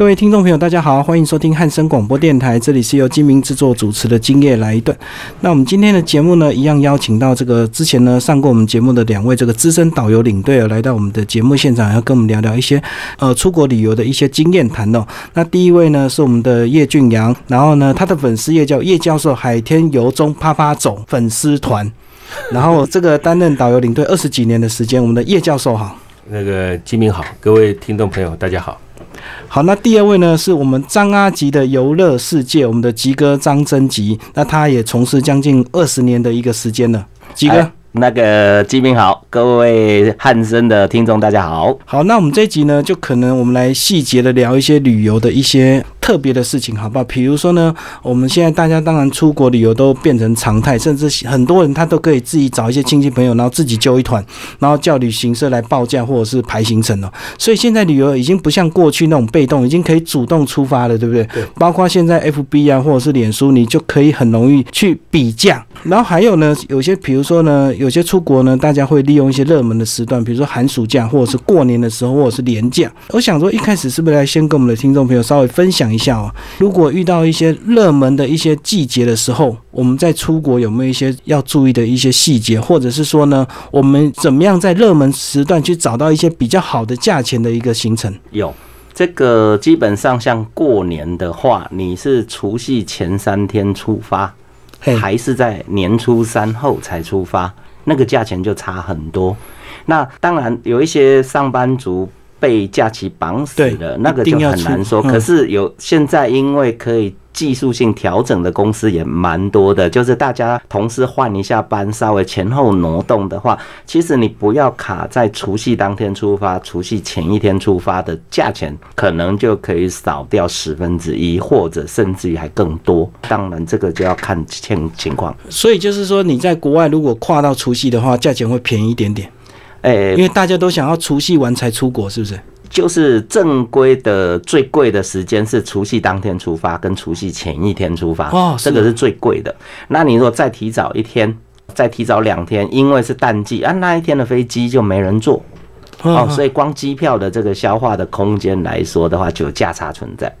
各位听众朋友，大家好，欢迎收听汉声广播电台，这里是由金明制作主持的《今夜来一段》。那我们今天的节目呢，一样邀请到这个之前呢上过我们节目的两位这个资深导游领队，来到我们的节目现场，要跟我们聊聊一些呃出国旅游的一些经验谈哦。那第一位呢是我们的叶俊阳，然后呢他的粉丝页叫叶教授海天游中啪啪走粉丝团，然后这个担任导游领队二十几年的时间，我们的叶教授好。那个金明好，各位听众朋友大家好。好，那第二位呢，是我们张阿吉的游乐世界，我们的吉哥张真吉，那他也从事将近二十年的一个时间了，吉哥。那个吉明好，各位汉森的听众大家好。好，那我们这一集呢，就可能我们来细节的聊一些旅游的一些特别的事情，好不好？比如说呢，我们现在大家当然出国旅游都变成常态，甚至很多人他都可以自己找一些亲戚朋友，然后自己揪一团，然后叫旅行社来报价或者是排行程了。所以现在旅游已经不像过去那种被动，已经可以主动出发了，对不对？对。包括现在 FB 啊，或者是脸书，你就可以很容易去比价。然后还有呢，有些比如说呢，有些出国呢，大家会利用一些热门的时段，比如说寒暑假，或者是过年的时候，或者是年假。我想说，一开始是不是来先跟我们的听众朋友稍微分享一下哦？如果遇到一些热门的一些季节的时候，我们在出国有没有一些要注意的一些细节，或者是说呢，我们怎么样在热门时段去找到一些比较好的价钱的一个行程？有这个，基本上像过年的话，你是除夕前三天出发。还是在年初三后才出发，那个价钱就差很多。那当然有一些上班族被假期绑死了，那个就很难说。可是有现在因为可以。技术性调整的公司也蛮多的，就是大家同时换一下班，稍微前后挪动的话，其实你不要卡在除夕当天出发，除夕前一天出发的价钱，可能就可以少掉十分之一，或者甚至于还更多。当然，这个就要看情情况。所以就是说，你在国外如果跨到除夕的话，价钱会便宜一点点。哎，因为大家都想要除夕完才出国，是不是？就是正规的最贵的时间是除夕当天出发，跟除夕前一天出发，哦，这个是最贵的。那你如果再提早一天，再提早两天，因为是淡季啊，那一天的飞机就没人坐，哦，所以光机票的这个消化的空间来说的话，就有价差存在。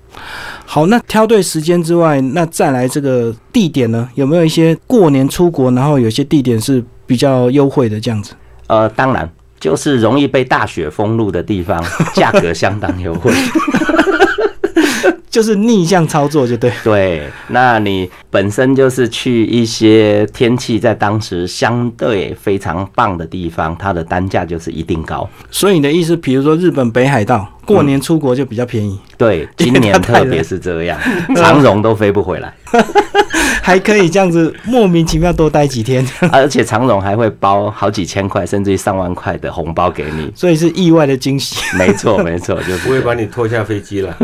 好，那挑对时间之外，那再来这个地点呢？有没有一些过年出国，然后有些地点是比较优惠的这样子？呃，当然。就是容易被大雪封路的地方，价格相当优惠，就是逆向操作就对。对，那你本身就是去一些天气在当时相对非常棒的地方，它的单价就是一定高。所以你的意思，比如说日本北海道。过年出国就比较便宜，对，今年特别是这样，长荣都飞不回来，还可以这样子莫名其妙多待几天，而且长荣还会包好几千块甚至于上万块的红包给你，所以是意外的惊喜。没错，没错，就不会把你拖下飞机了。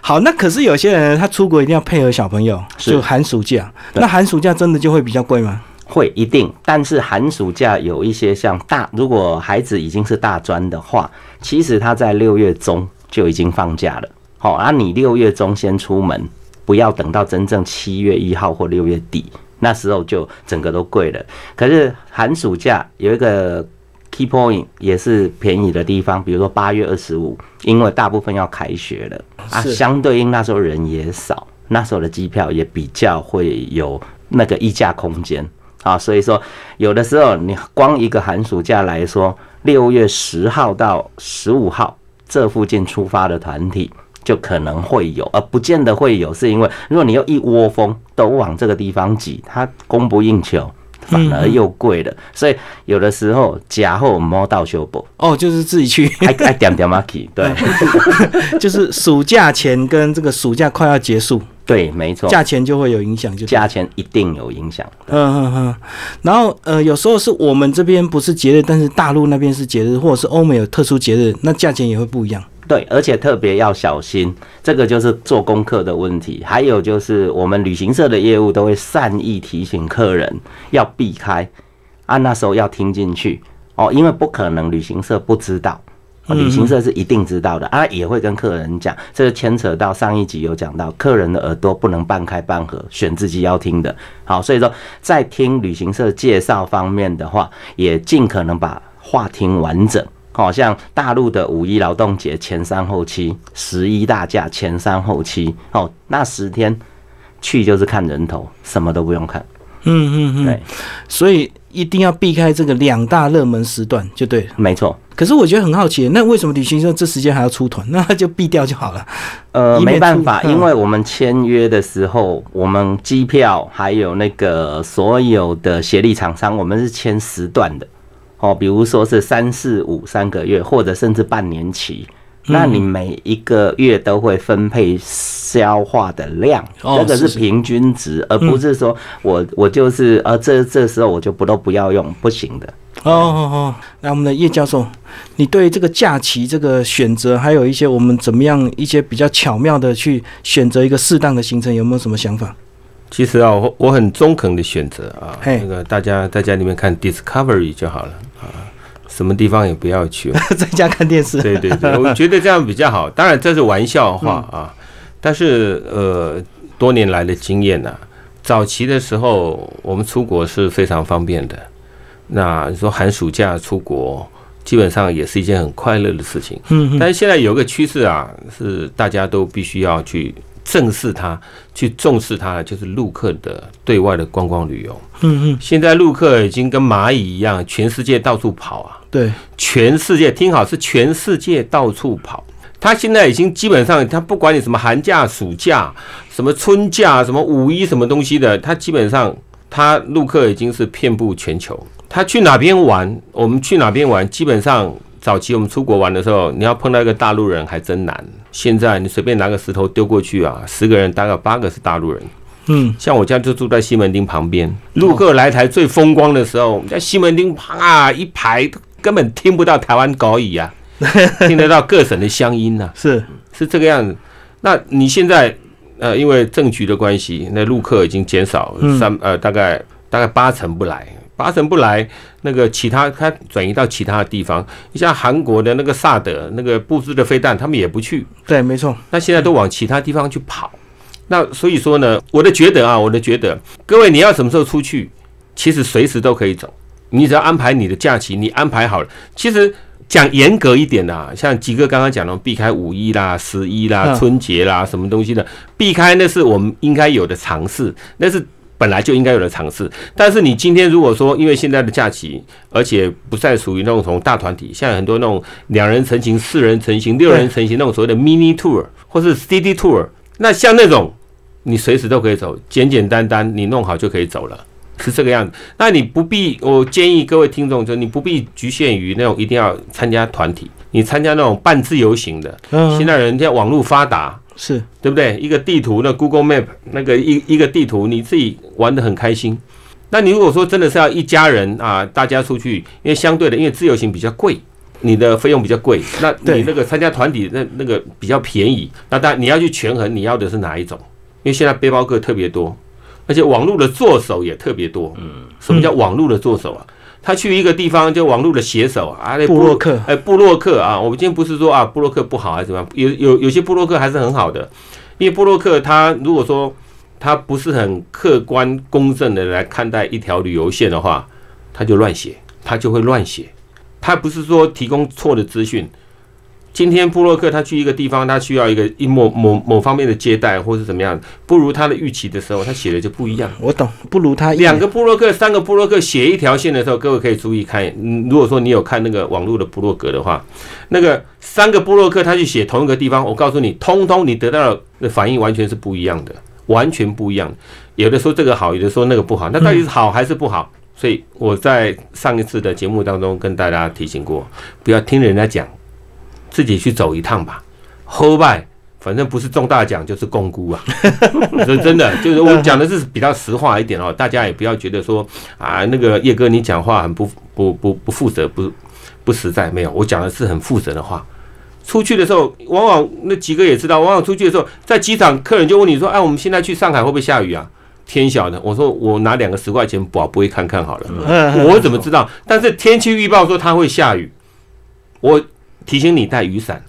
好，那可是有些人他出国一定要配合小朋友，就寒暑假，那寒暑假真的就会比较贵吗？会一定，但是寒暑假有一些像大，如果孩子已经是大专的话，其实他在六月中就已经放假了。好，啊，你六月中先出门，不要等到真正七月一号或六月底，那时候就整个都贵了。可是寒暑假有一个 key point 也是便宜的地方，比如说八月二十五，因为大部分要开学了啊，相对应那时候人也少，那时候的机票也比较会有那个溢价空间。啊，所以说有的时候你光一个寒暑假来说，六月十号到十五号这附近出发的团体就可能会有，而不见得会有，是因为如果你又一窝蜂都往这个地方挤，它供不应求，反而又贵了。所以有的时候假后摸到修补哦，就是自己去，还还点点 mark，对，就是暑假前跟这个暑假快要结束。对，没错，价钱就会有影响，就价钱一定有影响。嗯嗯嗯，然后呃，有时候是我们这边不是节日，但是大陆那边是节日，或者是欧美有特殊节日，那价钱也会不一样。对，而且特别要小心，这个就是做功课的问题。还有就是我们旅行社的业务都会善意提醒客人要避开，啊，那时候要听进去哦，因为不可能旅行社不知道。旅行社是一定知道的啊，也会跟客人讲，这个牵扯到上一集有讲到，客人的耳朵不能半开半合，选自己要听的。好，所以说在听旅行社介绍方面的话，也尽可能把话听完整。好像大陆的五一劳动节前三后七，十一大假前三后七，哦，那十天去就是看人头，什么都不用看。嗯嗯嗯对嗯，，所以一定要避开这个两大热门时段就对了。没错。可是我觉得很好奇，那为什么旅行社这时间还要出团？那他就避掉就好了。呃，没办法，嗯因为我们签约的时候，我们机票还有那个所有的协力厂商，我们是签时段的哦，比如说是三四五三个月，或者甚至半年期。嗯。那你每一个月都会分配消化的量，哦这个是平均值，而不是说我我就是呃这这时候我就不都不要用，不行的。哦哦哦，那我们的叶教授，你对这个假期这个选择，还有一些我们怎么样一些比较巧妙的去选择一个适当的行程，有没有什么想法？其实啊，我我很中肯的选择啊，那个大家在家里面看 Discovery 就好了。啊，什么地方也不要去。在家看电视。对对对，我觉得这样比较好。当然这是玩笑话啊，但是呃，多年来的经验呢、早期的时候我们出国是非常方便的。那你说寒暑假出国，基本上也是一件很快乐的事情。但是现在有个趋势啊，是大家都必须要去正视它，去重视它，就是陆客的对外的观光旅游。嗯嗯，现在陆客已经跟蚂蚁一样，全世界到处跑啊。对，全世界听好是全世界到处跑。他现在已经基本上，他不管你什么寒假、暑假、什么春假、什么五一什么东西的，他基本上他陆客已经是遍布全球。他去哪边玩，我们去哪边玩，基本上早期我们出国玩的时候，你要碰到一个大陆人还真难。现在你随便拿个石头丢过去啊，十个人大概八个是大陆人。嗯，像我家就住在西门町旁边，陆客来台最风光的时候，我们在西门町啪一排，根本听不到台湾国语啊，听得到各省的乡音呐、是，是这个样子。那你现在呃，因为政局的关系，那陆客已经减少嗯。三呃大概大概八成不来，八成不来，那个其他他转移到其他的地方，你像韩国的那个萨德那个布置的飞弹，他们也不去，对，没错。那现在都往其他地方去跑。那所以说呢，我的觉得啊，我的觉得，各位你要什么时候出去，其实随时都可以走，你只要安排你的假期，你安排好了。其实讲严格一点的、啊，像吉哥刚刚讲的，避开五一啦、十一啦、嗯春节啦，什么东西的，避开那是我们应该有的尝试，那是。本来就应该有的尝试，但是你今天如果说因为现在的假期，而且不再属于那种从大团体，像很多那种两人成行、四人成行、六人成行那种所谓的 mini tour 或是 city tour，那像那种你随时都可以走，简简单单你弄好就可以走了，是这个样子。那你不必，我建议各位听众，就你不必局限于那种一定要参加团体，你参加那种半自由行的。嗯，现在人家网络发达，是，对不对？一个地图，那 Google Map 那个一一个地图，你自己玩的很开心。那你如果说真的是要一家人啊，大家出去，因为相对的，因为自由行比较贵，你的费用比较贵，那你那个参加团体那那个比较便宜，那当然你要去权衡你要的是哪一种，因为现在背包客特别多，而且网络的作手也特别多。嗯，什么叫网络的作手啊？他去一个地方就网络的写手啊，布洛克哎，布洛克啊，我们今天不是说啊布洛克不好还是怎么样，有有有些布洛克还是很好的，因为布洛克他如果说他不是很客观公正的来看待一条旅游线的话，他就乱写，他就会乱写，他不是说提供错的资讯。今天布洛克他去一个地方，他需要一个一某某某方面的接待或是怎么样，不如他的预期的时候，他写的就不一样。我懂，不如他两个布洛克、三个布洛克写一条线的时候，各位可以注意看。嗯，如果说你有看那个网络的布洛格的话，那个三个布洛克他去写同一个地方，我告诉你，通通你得到的反应完全是不一样的，完全不一样。有的说这个好，有的说那个不好，那到底是好还是不好？所以我在上一次的节目当中跟大家提醒过，不要听人家讲，自己去走一趟吧。后拜，反正不是中大奖就是共估啊。说真的就是我讲的是比较实话一点哦，大家也不要觉得说啊，那个叶哥你讲话很不不不不负责，不不实在。没有，我讲的是很负责的话。出去的时候，往往那几个也知道，往往出去的时候，在机场客人就问你说：“哎，我们现在去上海会不会下雨啊？”天晓得，我说我拿两个十块钱保不会看看好了。嗯我怎么知道？但是天气预报说它会下雨，我提醒你带雨伞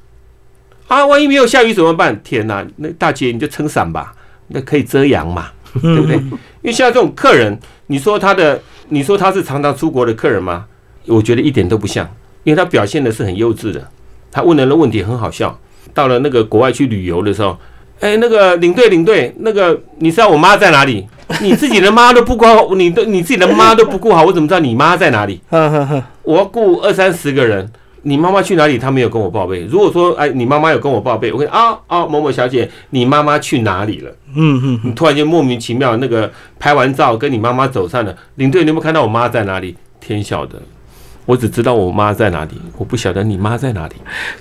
啊！万一没有下雨怎么办？天哪，那大姐你就撑伞吧，那可以遮阳嘛，对不对？因为现在这种客人，你说他的，你说他是常常出国的客人吗？我觉得一点都不像，因因为他表现的是很幼稚的，他问人的问题很好笑。到了那个国外去旅游的时候，哎，那个领队领队，那个你知道我妈在哪里？你自己的妈都不管好，你都你自己的妈都不顾好，我怎么知道你妈在哪里？我要顾二三十个人，你妈妈去哪里？他没有跟我报备。如果说，哎，你妈妈有跟我报备，我跟你啊啊，某某小姐，你妈妈去哪里了？嗯嗯你突然间莫名其妙，那个拍完照跟你妈妈走散了。领队，你有没有看到我妈在哪里？天晓得，我只知道我妈在哪里，我不晓得你妈在哪里。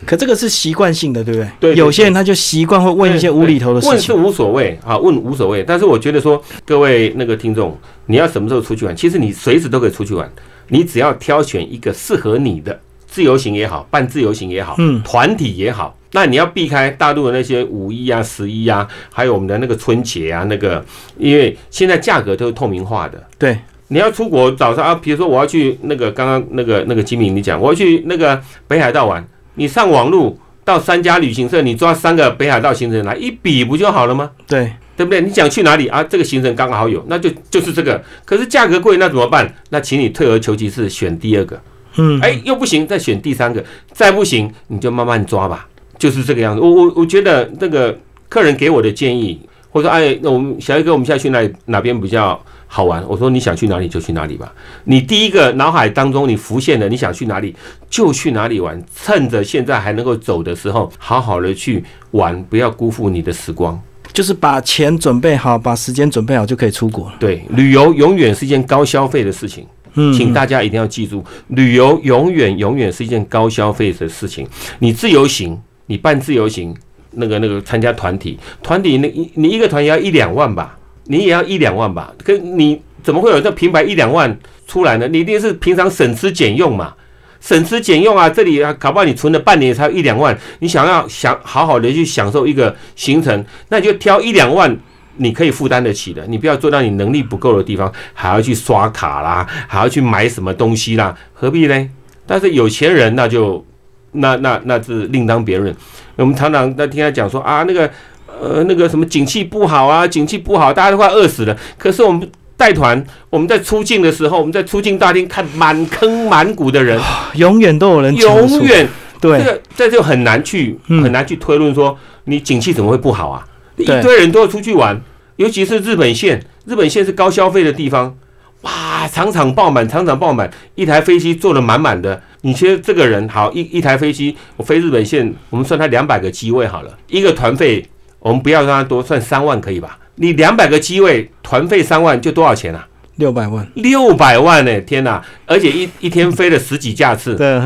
可这个是习惯性的，对不对？对对有些人他就习惯会问一些无厘头的事情。问是无所谓啊，问无所谓。但是我觉得说，各位那个听众，你要什么时候出去玩？其实你随时都可以出去玩，你只要挑选一个适合你的自由行也好，半自由行也好，嗯团体也好。那你要避开大陆的那些五一啊、十一啊，还有我们的那个春节啊，那个，因为现在价格都是透明化的。对，你要出国早上啊，比如说我要去那个刚刚那个那个金明你讲，我要去那个北海道玩，你上网路到三家旅行社，你抓三个北海道行程来一比不就好了吗？对，对不对？你想去哪里啊？这个行程刚好有，那就就是这个。可是价格贵，那怎么办？那请你退而求其次，选第二个。嗯，哎，又不行，再选第三个，再不行你就慢慢抓吧，就是这个样子。我我我觉得那个客人给我的建议，或者说哎，那我们小叶哥，我们现在去哪里哪边比较好玩？我说你想去哪里就去哪里吧。你第一个脑海当中你浮现的你想去哪里就去哪里玩，趁着现在还能够走的时候，好好的去玩，不要辜负你的时光。就是把钱准备好，把时间准备好就可以出国了。对，旅游永远是一件高消费的事情。嗯，请大家一定要记住，旅游永远永远是一件高消费的事情。你自由行，你办自由行，那个那个参加团体，团体那一你一个团也要一两万吧，你也要一两万吧？跟你怎么会有这平白一两万出来呢？你一定是平常省吃俭用嘛。省吃俭用啊，这里啊，搞不好你存了半年才有一两万，你想要想好好的去享受一个行程，那你就挑一两万你可以负担得起的，你不要做到你能力不够的地方，还要去刷卡啦，还要去买什么东西啦，何必呢？但是有钱人那就那那那是另当别论。我们常常在听他讲说啊，那个呃那个什么景气不好啊，景气不好，大家都快饿死了。可是我们带团，我们在出境的时候，我们在出境大厅看满坑满谷的人，永远都有人永远这对，个这就很难去嗯很难去推论说你景气怎么会不好啊？一堆人都要出去玩，尤其是日本线，日本线是高消费的地方，哇，场场爆满，场场爆满，一台飞机坐得满满的。你其实这个人好一一台飞机，我飞日本线，我们算它两百个机位好了，一个团费我们不要让他多，算三万可以吧？你两百个机位，团费三万，就多少钱啊？六百万，六百万呢、天哪！而且一一天飞了十几架次，对，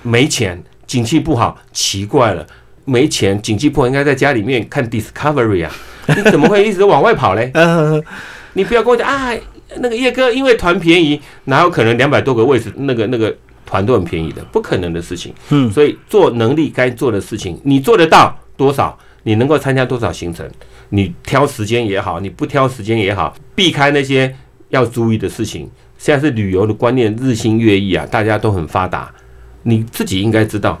没钱，景气不好，奇怪了，没钱，紧急不，应该在家里面看 Discovery 啊，你怎么会一直往外跑嘞？呃，你不要跟我讲啊，那个叶哥因为团便宜，哪有可能两百多个位置，那个那个团都很便宜的，不可能的事情。嗯，所以做能力该做的事情，你做得到多少，你能够参加多少行程，你挑时间也好，你不挑时间也好，避开那些要注意的事情。现在是旅游的观念日新月异啊，大家都很发达，你自己应该知道。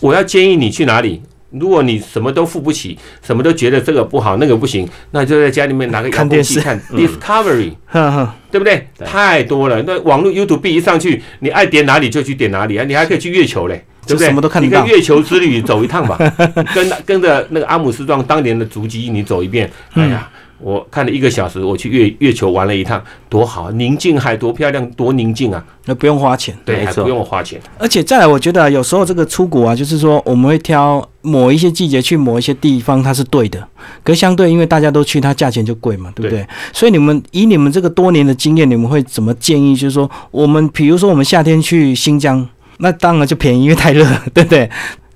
我要建议你去哪里。如果你什么都付不起，什么都觉得这个不好那个不行，那就在家里面拿个遥看电视控器看 Discovery，呵呵，对不对？太多了，那网络 YouTube 一上去，你爱点哪里就去点哪里啊，你还可以去月球嘞，对不对？就什么都看你跟月球之旅走一趟吧，跟跟着那个阿姆斯壮当年的足迹，你走一遍。哎呀，我看了一个小时，我去月月球玩了一趟，多好，宁静海多漂亮，多宁静啊！那不用花钱。对，还不用花钱。而且再来，我觉得啊有时候这个出国啊，就是说我们会挑某一些季节去某一些地方，它是对的。可是相对，因为大家都去，它价钱就贵嘛，对不对？所以你们以你们这个多年的经验，你们会怎么建议？就是说，我们比如说我们夏天去新疆，那当然就便宜，因为太热，对不对？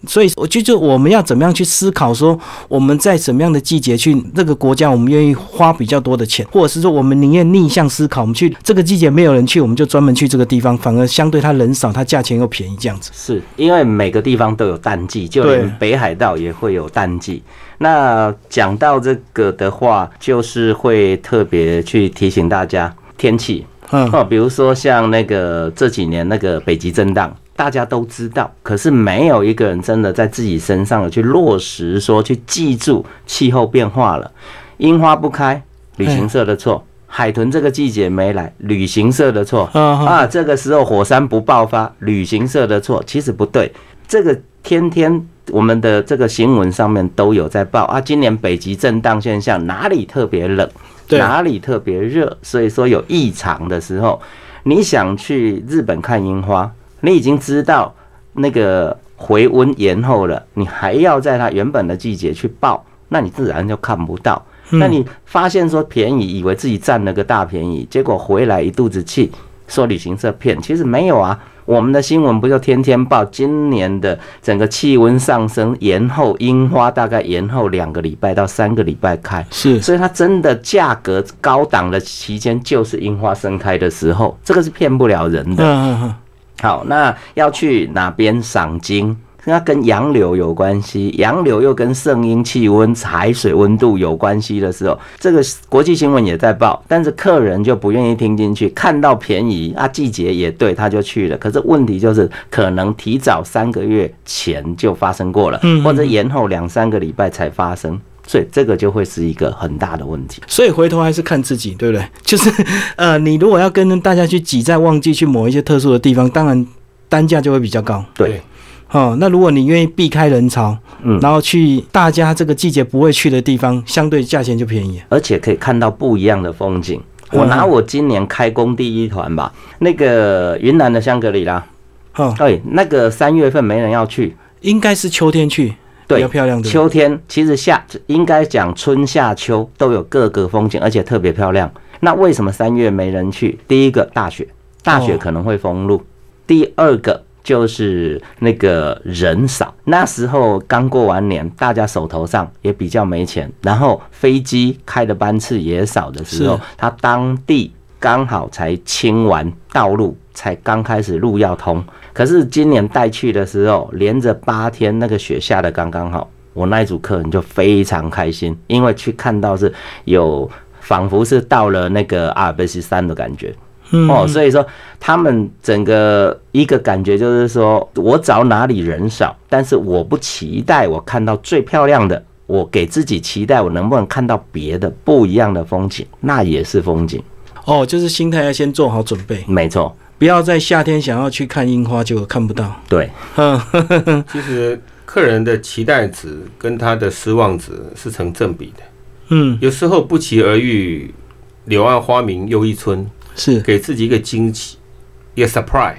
所以我就就我们要怎么样去思考，说我们在什么样的季节去这个国家，我们愿意花比较多的钱，或者是说我们宁愿逆向思考，我们去这个季节没有人去，我们就专门去这个地方，反而相对它人少，它价钱又便宜，这样子。是因为每个地方都有淡季，就连北海道也会有淡季。那讲到这个的话，就是会特别去提醒大家天气嗯，哦，比如说像那个这几年那个北极震荡。大家都知道，可是没有一个人真的在自己身上有去落实，说去记住气候变化了，樱花不开，旅行社的错海豚这个季节没来，旅行社的错啊。这个时候火山不爆发，旅行社的错，其实不对。这个天天我们的这个新闻上面都有在报啊，今年北极震荡现象哪里特别冷，对哪里特别热，所以说有异常的时候，你想去日本看樱花，你已经知道那个回温延后了，你还要在它原本的季节去报，那你自然就看不到。那你发现说便宜，以为自己占了个大便宜，结果回来一肚子气，说旅行社骗，其实没有啊。我们的新闻不就天天报今年的整个气温上升，延后樱花大概延后两个礼拜到三个礼拜开，是所以它真的价格高档的期间就是樱花盛开的时候，这个是骗不了人嗯的。嗯嗯，好，那要去哪边赏金？那跟洋流有关系，洋流又跟圣婴气温、海水温度有关系的时候，这个国际新闻也在报，但是客人就不愿意听进去，看到便宜啊，季节也对，他就去了。可是问题就是，可能提早三个月前就发生过了，或者延后两三个礼拜才发生，所以这个就会是一个很大的问题。所以回头还是看自己，对不对？就是呃，你如果要跟大家去挤在旺季去某一些特殊的地方，当然单价就会比较高。对，哦，那如果你愿意避开人潮，嗯然后去大家这个季节不会去的地方，相对价钱就便宜。而且可以看到不一样的风景。我拿我今年开工第一团吧，那个云南的香格里拉，哦，对，那个三月份没人要去，应该是秋天去，比对较漂亮的。秋天其实夏应该讲春夏秋都有各个风景，而且特别漂亮。那为什么三月没人去？第一个大雪，大雪哦可能会封路；第二个就是那个人少，那时候刚过完年，大家手头上也比较没钱，然后飞机开的班次也少的时候，他当地刚好才清完道路，才刚开始路要通。可是今年带去的时候，连着八天那个雪下的刚刚好，我那一组客人就非常开心，因为去看到是有仿佛是到了那个阿尔卑斯山的感觉。嗯。哦，所以说他们整个一个感觉就是说，我找哪里人少，但是我不期待我看到最漂亮的，我给自己期待我能不能看到别的不一样的风景，那也是风景，哦，就是心态要先做好准备，没错，不要在夏天想要去看樱花，结果看不到。对，嗯，其实客人的期待值跟他的失望值是成正比的，嗯，有时候不期而遇，柳暗花明又一村，是，给自己一个惊喜，一个 surprise，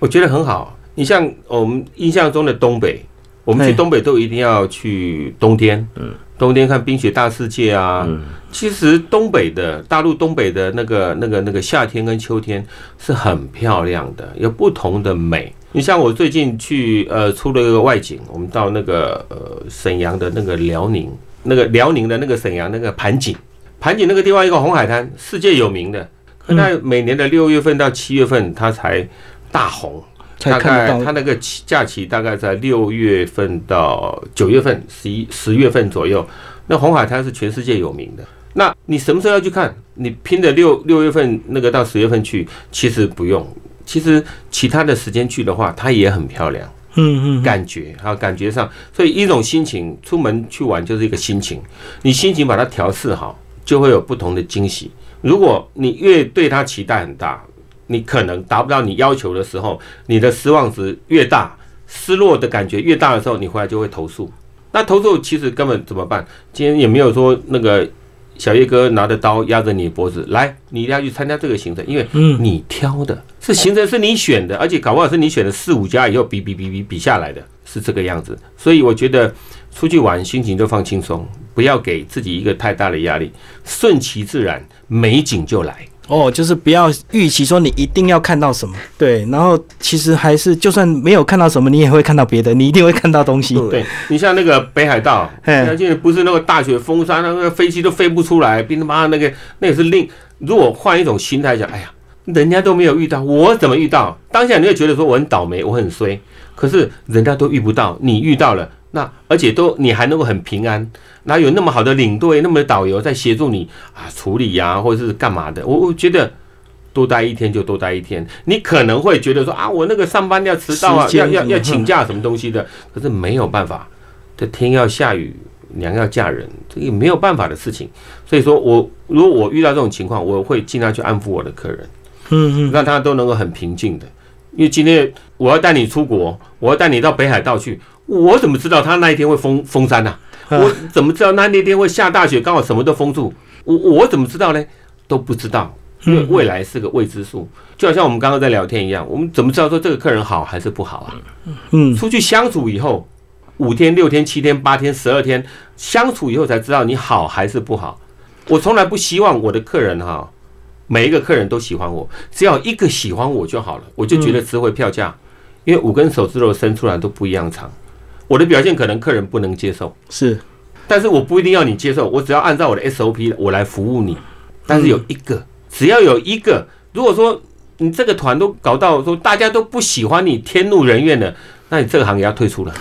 我觉得很好。你像我们印象中的东北，我们去东北都一定要去冬天，嗯，冬天看冰雪大世界啊。嗯其实东北的大陆东北的那个那个那个夏天跟秋天是很漂亮的，有不同的美。你像我最近去呃出了一个外景，我们到那个呃沈阳的那个辽宁，那个辽宁的那个沈阳那个盘锦，盘锦那个地方一个红海滩，世界有名的。可那每年的六月份到七月份，它才大红，大概。它那个假期大概在六月份到九月份、十一十月份左右。那红海滩是全世界有名的。那你什么时候要去看？你拼的六六月份那个到十月份去，其实不用。其实其他的时间去的话，它也很漂亮，嗯嗯，感觉啊感觉上，所以一种心情，出门去玩就是一个心情。你心情把它调试好，就会有不同的惊喜。如果你越对他期待很大，你可能达不到你要求的时候，你的失望值越大，失落的感觉越大的时候，你回来就会投诉。那投诉其实根本怎么办？今天也没有说那个小叶哥拿着刀压着你脖子，来，你一定要去参加这个行程，因为嗯你挑的是行程是你选的，而且搞不好是你选的四五家以后比比比比比下来的，是这个样子。所以我觉得出去玩心情就放轻松，不要给自己一个太大的压力，顺其自然，美景就来。哦，就是不要预期说你一定要看到什么，对，然后其实还是就算没有看到什么，你也会看到别的，你一定会看到东西。对你像那个北海道，嘿那现在不是那个大雪封山，那个飞机都飞不出来，并他妈那个那也是另。如果换一种心态讲，哎呀，人家都没有遇到，我怎么遇到？当下你会觉得说我很倒霉，我很衰。可是人家都遇不到，你遇到了，那而且都你还能够很平安，哪有那么好的领队、那么的导游在协助你啊处理呀、或者是干嘛的？我我觉得。多待一天就多待一天，你可能会觉得说啊，我那个上班要迟到啊，要要要嗯请假什么东西的，可是没有办法，这天要下雨，娘要嫁人，这也没有办法的事情。所以说我如果我遇到这种情况，我会尽量去安抚我的客人，嗯嗯，让他都能够很平静的。因为今天我要带你出国，我要带你到北海道去，我怎么知道他那一天会封封山呢、啊我怎么知道那那天会下大雪，刚好什么都封住？我我怎么知道呢？都不知道，因为未来是个未知数。就好像我们刚刚在聊天一样，我们怎么知道说这个客人好还是不好啊？嗯出去相处以后，五天、六天、七天、八天、十二天相处以后才知道你好还是不好。我从来不希望我的客人哈，每一个客人都喜欢我，只要一个喜欢我就好了，我就觉得值回票价。因为五根手指头伸出来都不一样长，我的表现可能客人不能接受，是，但是我不一定要你接受，我只要按照我的 SOP 我来服务你。但是有一个，只要有一个，如果说你这个团都搞到说大家都不喜欢你，天怒人怨的，那你这个行业要退出了。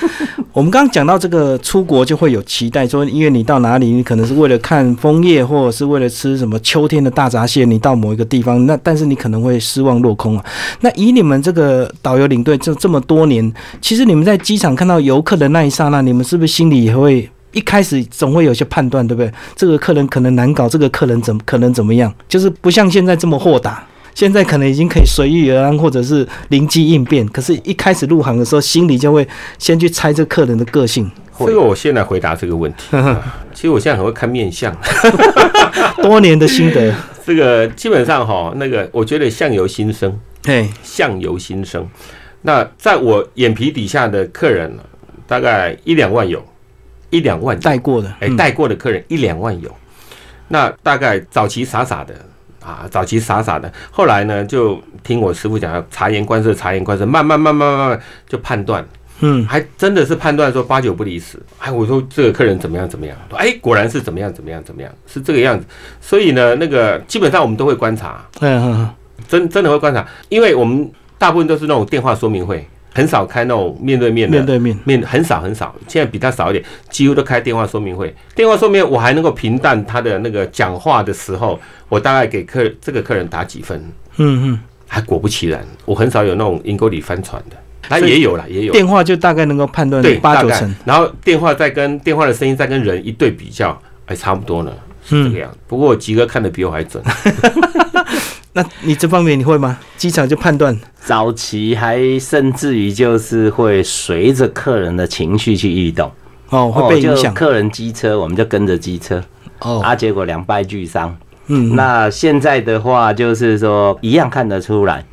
我们刚刚讲到这个出国就会有期待，说因为你到哪里，你可能是为了看枫叶，或者是为了吃什么秋天的大闸蟹，你到某一个地方，那但是你可能会失望落空啊。那以你们这个导游领队这这么多年，其实你们在机场看到游客的那一刹那，你们是不是心里也会？一开始总会有些判断，对不对？这个客人可能难搞，这个客人怎么可能怎么样？就是不像现在这么豁达，现在可能已经可以随遇而安，或者是灵机应变。可是，一开始入行的时候，心里就会先去猜这客人的个性。这个我先来回答这个问题。啊 其实我现在很会看面相，多年的心得，这个基本上哈，那个我觉得相由心生，对，相由心生。那在我眼皮底下的客人，大概一两万有，一两万有带过的，哎，嗯带过的客人一两万有，那大概早期傻傻的啊，早期傻傻的，后来呢就听我师傅讲，察言观色，察言观色，慢慢慢慢慢慢就判断，嗯，还真的是判断说八九不离十。哎，我说这个客人怎么样怎么样，哎，果然是怎么样怎么样怎么样，是这个样子。所以呢，那个基本上我们都会观察，嗯，真真的会观察，因为我们大部分都是那种电话说明会，很少开那种面对面的面对面，面很少很少，现在比他少一点，几乎都开电话说明会。电话说明我还能够平淡他的那个讲话的时候，我大概给客这个客人打几分，嗯嗯，还果不其然，我很少有那种阴沟里翻船的，那也有了，也有。电话就大概能够判断对，八九成，，然后电话再跟电话的声音再跟人一对比较，哎，差不多呢，是这个嗯，样。子。不过吉哥看的比我还准，那你这方面你会吗？机场就判断，早期还甚至于就是会随着客人的情绪去移动，哦，会被影就响，客人机车，我们就跟着机车，哦，啊，结果两败俱伤。嗯，那现在的话，就是说一样看得出来，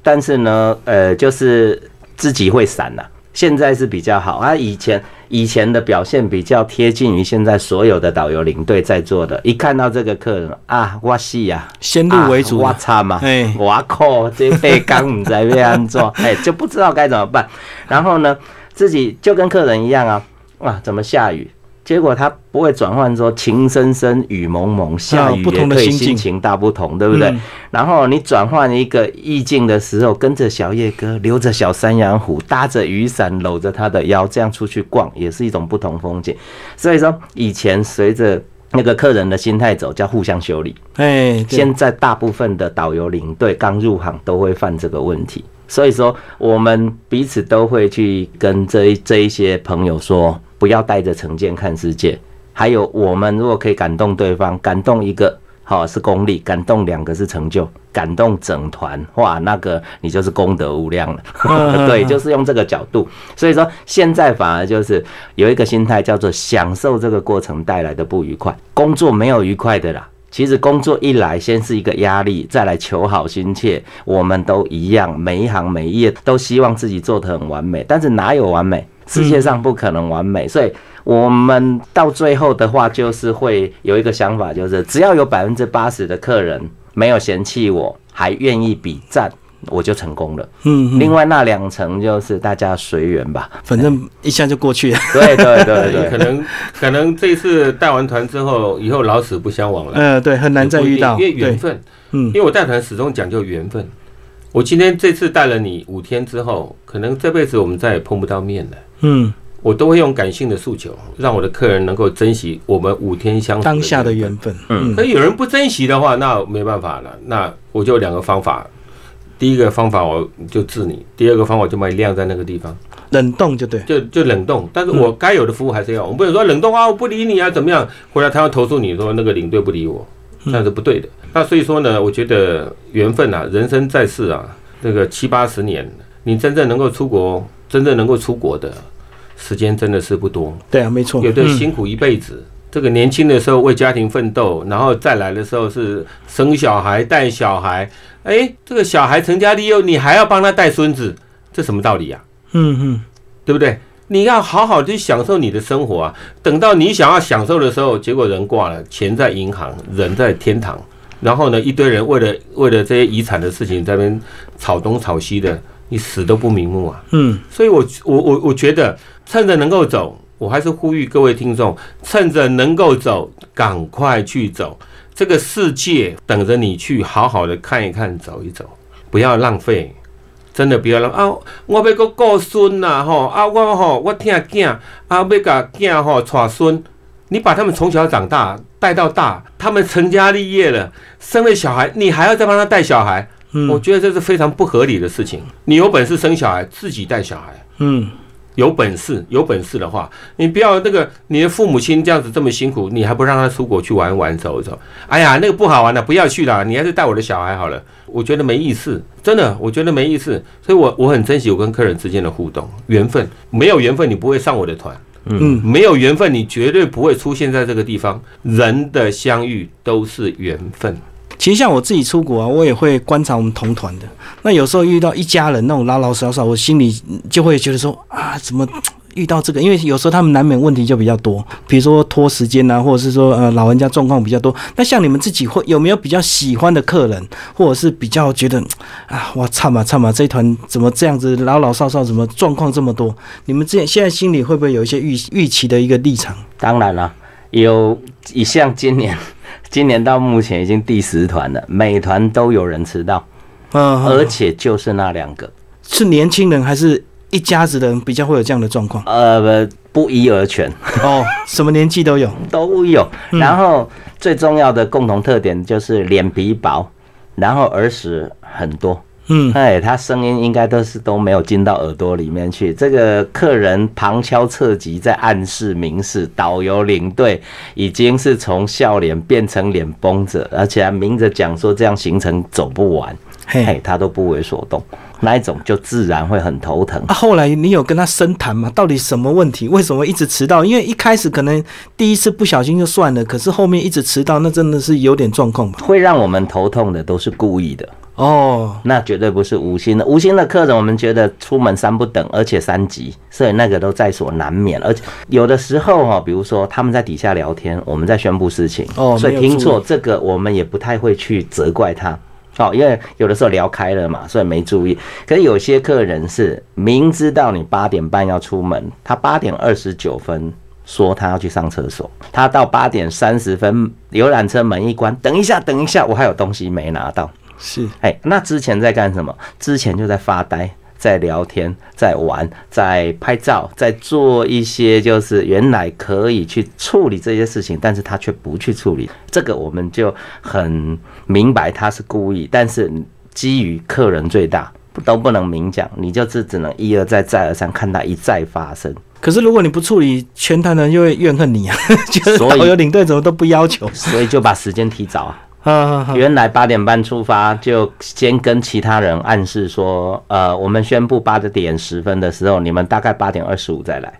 但是呢，呃，就是自己会闪了、现在是比较好啊，以前以前的表现比较贴近于现在所有的导游领队在做的。一看到这个客人啊，哇西呀、先入为主啊，我的，操嘛哎，哇靠，这被刚唔知要安做，哎，就不知道该怎么办。然后呢，自己就跟客人一样啊，哇，怎么下雨？结果他不会转换说情深深雨蒙蒙，下雨不也可以同的心情大不同，对不对？嗯然后你转换一个意境的时候，跟着小叶哥，留着小山羊胡，搭着雨伞，搂着他的腰，这样出去逛，也是一种不同风景。所以说，以前随着那个客人的心态走，叫互相修理。哎，现在大部分的导游领队刚入行都会犯这个问题，所以说我们彼此都会去跟这一这一些朋友说，不要带着成见看世界。还有，我们如果可以感动对方，感动一个。好是功利，感动两个是成就，感动整团，哇，那个你就是功德无量了。对，就是用这个角度。所以说，现在反而就是有一个心态叫做享受这个过程带来的不愉快。工作没有愉快的啦，其实工作一来，先是一个压力，再来求好心切，我们都一样，每一行每一页都希望自己做得很完美，但是哪有完美？世界上不可能完美，所以我们到最后的话，就是会有一个想法，就是只要有百分之八十的客人没有嫌弃我，还愿意比赞，我就成功了。嗯，嗯另外那两层就是大家随缘吧。反正一下就过去了，对对对对，可能可能这次带完团之后，以后老死不相往来。呃，对，很难再遇到，因为缘，分，嗯因为我带团始终讲究缘分。我今天这次带了你五天之后，可能这辈子我们再也碰不到面了。嗯，我都会用感性的诉求，让我的客人能够珍惜我们五天相处当下的缘缘分，嗯嗯可，有人不珍惜的话，那没办法了。那我就两个方法，第一个方法我就治你，第二个方法就把你晾在那个地方。冷冻就对，就就冷冻，但是我该有的服务还是要，我们不能说冷冻啊，我不理你啊，怎么样？回来他要投诉你说那个领队不理我，那是不对的。那所以说呢，我觉得缘分啊，人生在世啊，这个七八十年，你真正能够出国，真正能够出国的时间真的是不多。对啊，没错，有的嗯辛苦一辈子，这个年轻的时候为家庭奋斗，然后再来的时候是生小孩、带小孩，哎，这个小孩成家立业，你还要帮他带孙子，这什么道理呀、嗯嗯，对不对？你要好好去享受你的生活啊！等到你想要享受的时候，结果人挂了，钱在银行，人在天堂，然后呢，一堆人为了为了这些遗产的事情在那边吵东吵西的，你死都不瞑目啊！嗯，所以我我我我觉得，趁着能够走，我还是呼吁各位听众，趁着能够走，赶快去走。这个世界等着你去好好的看一看、走一走，不要浪费。真的不要浪啊！我要个顾孙呐吼啊！我吼我听囝啊，要甲囝吼带孙，你把他们从小长大带到大，他们成家立业了，生了小孩，你还要再帮他带小孩，嗯我觉得这是非常不合理的事情。你有本事生小孩，自己带小孩。嗯，有本事，有本事的话，你不要那个你的父母亲这样子这么辛苦，你还不让他出国去玩玩走走？哎呀，那个不好玩的，不要去了，你还是带我的小孩好了。我觉得没意思，真的，我觉得没意思。所以我我很珍惜我跟客人之间的互动，缘分。没有缘分，你不会上我的团。嗯没有缘分，你绝对不会出现在这个地方。人的相遇都是缘分。其实像我自己出国啊，我也会观察我们同团的。那有时候遇到一家人那种老老少少，我心里就会觉得说啊，怎么遇到这个？因为有时候他们难免问题就比较多，比如说拖时间啊，或者是说呃老人家状况比较多。那像你们自己会有没有比较喜欢的客人，或者是比较觉得啊，我操嘛操嘛，这一团怎么这样子老老少少，怎么状况这么多？你们这现在心里会不会有一些预预期的一个立场？当然了，有一像今年，今年到目前已经第十团了，每团都有人迟到，嗯，而且就是那两个，是年轻人还是一家子的人比较会有这样的状况？呃，不一而全，哦，什么年纪都有。都有。然后最重要的共同特点就是脸皮薄，然后耳屎很多。嗯，哎，他声音应该都是都没有进到耳朵里面去。这个客人旁敲侧击在暗示、明示，导游领队已经是从笑脸变成脸绷着，而且还明着讲说这样行程走不完，嘿嘿，他都不为所动，那一种就自然会很头疼。啊，后来你有跟他深谈吗？到底什么问题？为什么一直迟到？因为一开始可能第一次不小心就算了，可是后面一直迟到，那真的是有点状况吧？会让我们头痛的都是故意的，哦，那绝对不是无心的。无心的客人，我们觉得出门三不等，而且三急，所以那个都在所难免。而且有的时候哈，比如说他们在底下聊天，我们在宣布事情，哦所以听错这个我们也不太会去责怪他。哦，因为有的时候聊开了嘛，所以没注意。可是有些客人是明知道你八点半要出门，他八点二十九分说他要去上厕所，他到八点三十分游览车门一关，等一下，等一下，我还有东西没拿到。是，哎，那之前在干什么？之前就在发呆，在聊天，在玩，在拍照，在做一些就是原来可以去处理这些事情，但是他却不去处理，这个我们就很明白他是故意，但是基于客人最大。都不能明讲，你就是只能一而再再而三看他一再发生，可是如果你不处理，全团人就会怨恨你啊，觉得所以导游领队怎么都不要求。所以就把时间提早啊。原来八点半出发，就先跟其他人暗示说，呃，我们宣布八点十分的时候，你们大概八点二十五再来。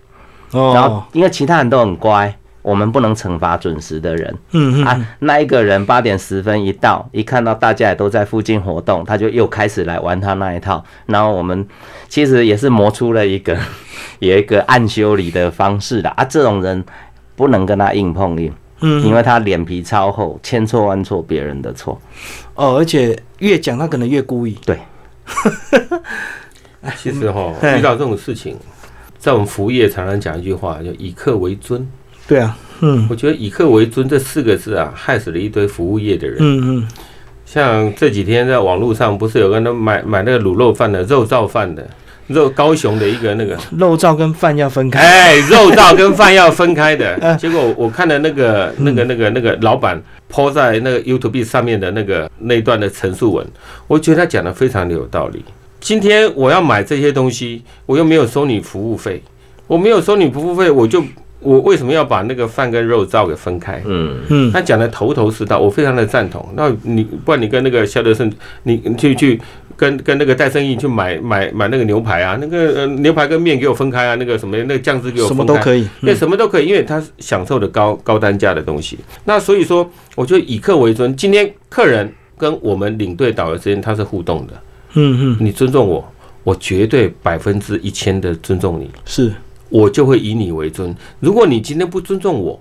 然后哦，因为其他人都很乖，我们不能惩罚准时的人嗯嗯，啊。那一个人八点十分一到，一看到大家也都在附近活动，他就又开始来玩他那一套。然后我们其实也是磨出了一个 有一个暗修理的方式的啊。这种人不能跟他硬碰硬。嗯因为他脸皮超厚，千错万错别人的错。哦，而且越讲他可能越故意。对，其实哈，嘿遇到这种事情，在我们服务业常常讲一句话，就以客为尊。对啊，嗯我觉得以客为尊这四个字啊，害死了一堆服务业的人。嗯嗯，像这几天在网络上不是有个人买买那个卤肉饭的肉燥饭的，肉高雄的一个那个，肉燥跟饭要分开。哎，肉燥跟饭要分开的。嗯 结果我看了那个那个那个那个老板抛在那个 YouTube 上面的那个那一段的陈述文，我觉得他讲的非常的有道理。今天我要买这些东西，我又没有收你服务费，我没有收你服务费，我就我为什么要把那个饭跟肉燥给分开？嗯，嗯他讲的头头是道，我非常的赞同。那你不然你跟那个肖德胜，你你去去跟跟那个戴胜义去买买买那个牛排啊，那个呃牛排跟面给我分开啊，那个什么那个酱汁给我什分开，么都可以。对，什么都可以，因为他享受的高高单价的东西。那所以说，我觉得以客为尊。今天客人跟我们领队导游之间他是互动的，嗯嗯，你尊重我，我绝对百分之一千的尊重你，是我就会以你为尊。如果你今天不尊重我，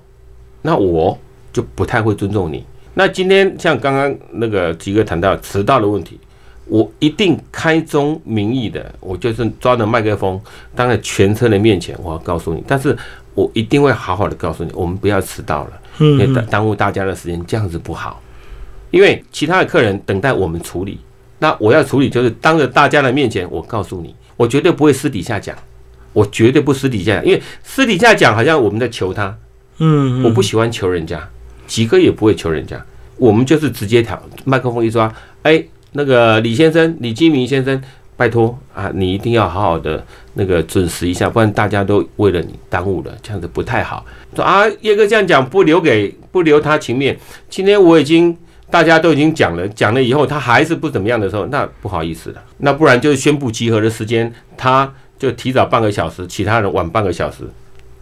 那我就不太会尊重你。那今天像刚刚那个吉哥谈到迟到的问题，我一定开宗明义的，我就是抓着麦克风，当着全车的面前，我要告诉你，但是我一定会好好的告诉你，我们不要迟到了，因为嗯耽耽误大家的时间，这样子不好。因为其他的客人等待我们处理，那我要处理就是当着大家的面前，我告诉你，我绝对不会私底下讲，我绝对不私底下讲，因为私底下讲好像我们在求他，嗯，我不喜欢求人家，吉哥也不会求人家，我们就是直接调麦克风一抓，哎，那个李先生，李金明先生，拜托啊，你一定要好好的那个准时一下，不然大家都为了你耽误了，这样子不太好。说啊，叶哥这样讲不留给不留他情面，今天我已经。大家都已经讲了，讲了以后他还是不怎么样的时候，那不好意思了，那不然就宣布集合的时间，他就提早半个小时，其他人晚半个小时，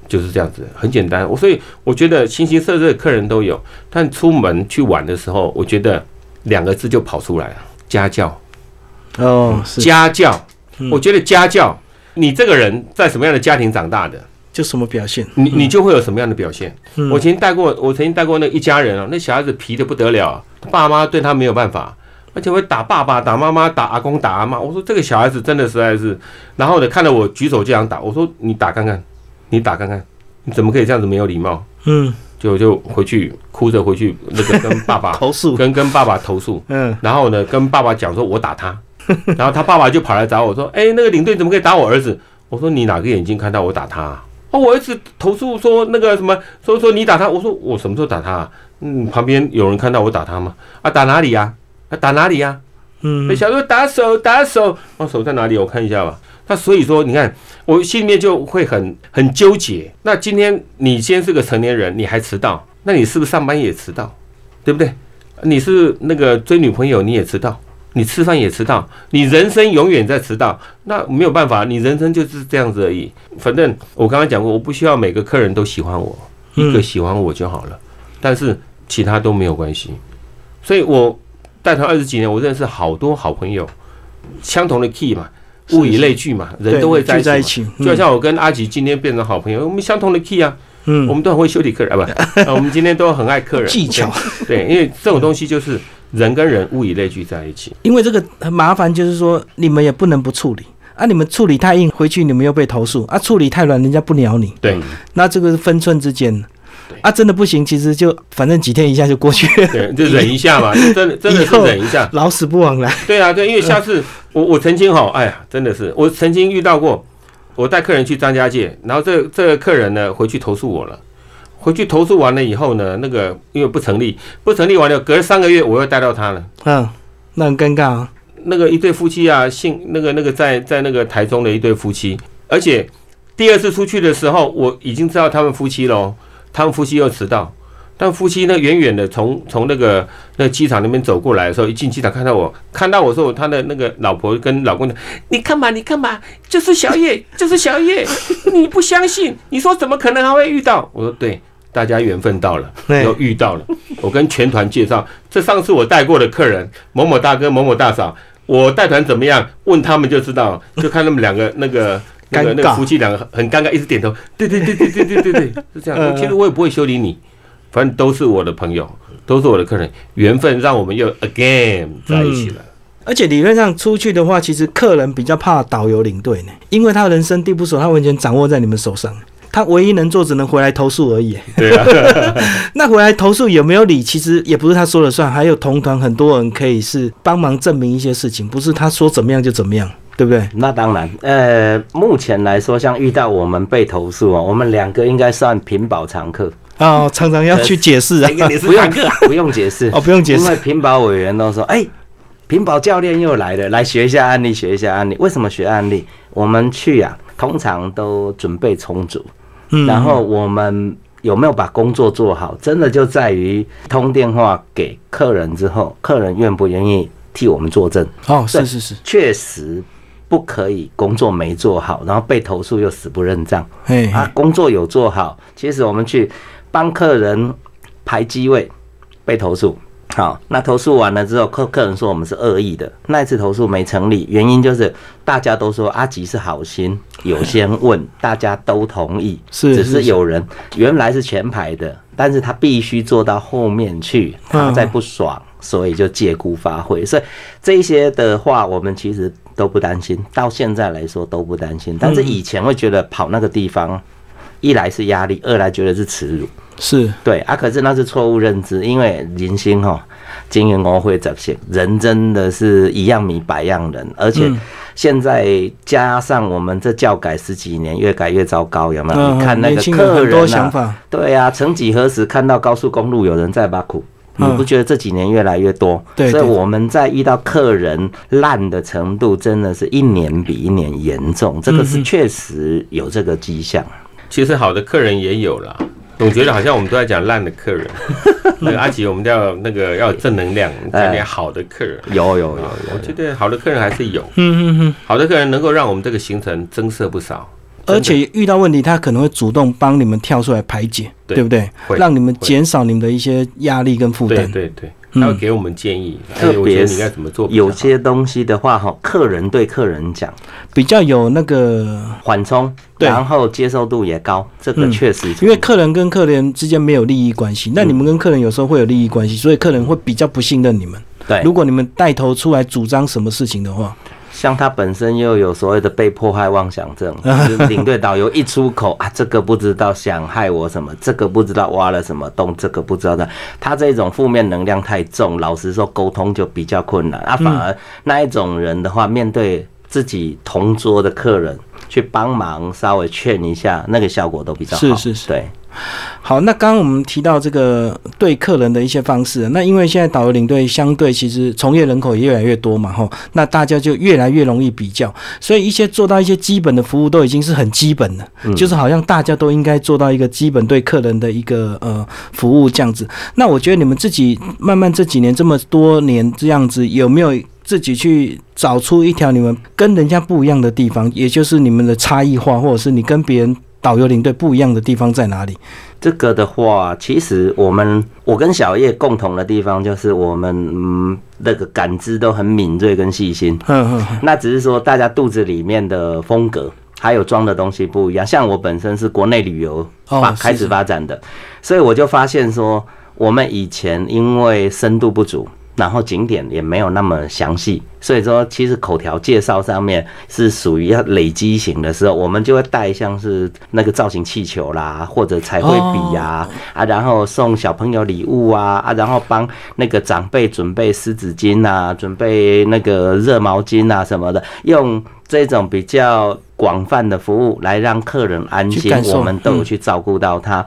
就是这样子，很简单。我所以我觉得形形色色的客人都有，但出门去玩的时候，我觉得两个字就跑出来了：家教。哦，是家教，我觉得家教，你这个人在什么样的家庭长大的，就什么表现？你你就会有什么样的表现。嗯我曾经带过，我曾经带过那一家人啊，那小孩子皮的不得了，爸妈对他没有办法，而且会打爸爸、打妈妈、打阿公、打阿妈。我说这个小孩子真的实在是，然后呢，看到我举手就想打，我说你打看看，你打看看，你怎么可以这样子没有礼貌？嗯，就就回去哭着回去那个跟爸爸 投诉。跟跟爸爸投诉，嗯然后呢跟爸爸讲说我打他，然后他爸爸就跑来找我说，哎、那个领队怎么可以打我儿子？我说你哪个眼睛看到我打他、啊？哦，我儿子投诉说那个什么，说说你打他。我说我什么时候打他、啊？嗯，旁边有人看到我打他吗？啊，打哪里呀、啊？打哪里呀、嗯那小时候打手打手，我、手在哪里？我看一下吧。那所以说，你看我心里面就会很很纠结。那今天你先是个成年人，你还迟到，那你是不是上班也迟到？对不对？你是那个追女朋友你也迟到，你吃饭也迟到，你人生永远在迟到，那没有办法，你人生就是这样子而已。反正我刚刚讲过，我不需要每个客人都喜欢我，一个喜欢我就好了，但是其他都没有关系。所以我带团二十几年，我认识好多好朋友，相同的 key 嘛，物以类聚嘛，人都会在聚在一一起就好像我跟阿吉今天变成好朋友，我们相同的 key 啊，嗯。我们都很会修理客人啊，不，呃我们今天都很爱客人技巧，对，对因为这种东西就是人跟人物以类聚在一起。因为这个很麻烦，就是说你们也不能不处理啊，你们处理太硬，回去你们又被投诉啊；处理太软，人家不鸟你。对。那这个是分寸之间对啊，真的不行，其实就反正几天一下就过去了，对，就忍一下嘛，真的真的是忍一下。老死不往来。对啊，对，因为下次我我曾经哈，哎呀，真的是我曾经遇到过，我带客人去张家界，然后这这个客人呢回去投诉我了。回去投诉完了以后呢，那个因为不成立，不成立完了，隔了三个月我又带到他了。嗯，那很尴尬啊。那个一对夫妻啊，姓那个那个在在那个台中的一对夫妻，而且第二次出去的时候，我已经知道他们夫妻喽，他们夫妻又迟到，但夫妻呢远远的从从那个那个机场那边走过来的时候，一进机场看到我，看到我说他的那个老婆跟老公讲，你看嘛，你看嘛，就是小叶，就是小叶，你不相信，你说怎么可能还会遇到？我说对。大家缘分到了，对又遇到了。我跟全团介绍，这上次我带过的客人某某大哥、某某大嫂，我带团怎么样？问他们就知道，就看他们两个那个那个尴尬那个夫妻两个很尴尬，一直点头，对对对对对对对对，是这样。嗯其实我也不会修理你，反正都是我的朋友，都是我的客人，缘分让我们又 again 在一起了。而且理论上出去的话，其实客人比较怕导游领队呢，因为他人生地不熟，他完全掌握在你们手上。他唯一能做，只能回来投诉而已。对啊，那回来投诉有没有理，其实也不是他说了算，还有同团很多人可以是帮忙证明一些事情，不是他说怎么样就怎么样，对不对？那当然，呃，目前来说，像遇到我们被投诉啊，我们两个应该算屏保常客，哦，常常要去解释啊。不用不用解释 哦，不用解释因为屏保委员都说，哎、屏保教练又来了，来学一下案例，学一下案例。为什么学案例？我们去啊，通常都准备充足，嗯然后我们有没有把工作做好，真的就在于通电话给客人之后，客人愿不愿意替我们作证。哦，是是是，确实不可以工作没做好，然后被投诉又死不认账嘿，啊。工作有做好，其实我们去帮客人排机位，被投诉。好，那投诉完了之后，客客人说我们是恶意的，那一次投诉没成立，原因就是大家都说阿吉是好心，有先问，大家都同意，只是只是有人原来是前排的，但是他必须坐到后面去，他再不爽，所以就借故发挥。所以这些的话，我们其实都不担心，到现在来说都不担心。但是以前会觉得跑那个地方，一来是压力，二来觉得是耻辱。是对啊，可是那是错误认知，因为人心哈，经营我会这些人真的是一样米百样人，而且现在加上我们这教改十几年，越改越糟糕，有没有？嗯你看那个客人啊，想法，对啊，曾几何时看到高速公路有人在挖苦？你嗯不觉得这几年越来越多？对对所以我们在遇到客人烂的程度，真的是一年比一年严重，这个嗯是确实有这个迹象。其实好的客人也有啦，总觉得好像我们都在讲烂的客人。那个阿吉，我们要那个要正能量，讲点好的客人。有有有啊，我觉得好的客人还是有，嗯嗯嗯，好的客人能够让我们这个行程增色不少。而且遇到问题，他可能会主动帮你们跳出来排解，对对不对？会让你们减少你们的一些压力跟负担。对对，对他会给我们建议，特别你该怎么做。有些东西的话，哈，客人对客人讲比较有那个，缓冲，对然后接受度也高，这个嗯确实因为客人跟客人之间没有利益关系，那你们跟客人有时候会有利益关系，所以客人会比较不信任你们。对如。果你们带头出来主张什么事情的话，像他本身又有所谓的被迫害妄想症，就是领队导游一出口啊，这个不知道想害我什么，这个不知道挖了什么洞，这个不知道的，他这种负面能量太重，老实说沟通就比较困难啊。反而那一种人的话，面对自己同桌的客人去帮忙稍微劝一下，那个效果都比较好。是是是对。好，那刚刚我们提到这个对客人的一些方式，那因为现在导游领队相对其实从业人口也越来越多嘛，吼，那大家就越来越容易比较，所以一些做到一些基本的服务都已经是很基本了，就是好像大家都应该做到一个基本对客人的一个呃服务这样子。那我觉得你们自己慢慢这几年这么多年这样子，有没有自己去找出一条你们跟人家不一样的地方，也就是你们的差异化，或者是你跟别人导游领队不一样的地方在哪里？这个的话，其实我们我跟小叶共同的地方就是我们嗯那个感知都很敏锐跟细心。嗯嗯那只是说大家肚子里面的风格还有装的东西不一样。像我本身是国内旅游发开始发展的，所以我就发现说，我们以前因为深度不足。然后景点也没有那么详细，所以说其实口条介绍上面是属于要累积型的时候，我们就会带像是那个造型气球啦，或者彩绘笔呀、啊，然后送小朋友礼物啊啊，然后帮那个长辈准备湿纸巾啊，准备那个热毛巾啊什么的，用这种比较广泛的服务来让客人安心我们都有嗯去照顾到他。